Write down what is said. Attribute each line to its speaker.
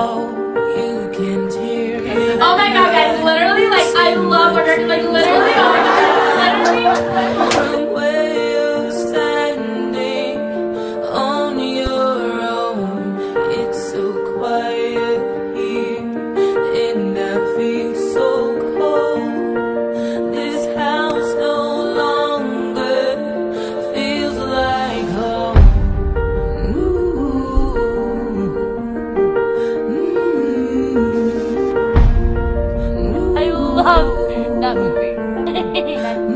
Speaker 1: Oh, you can hear me. Oh my god, guys, literally, like, I that movie.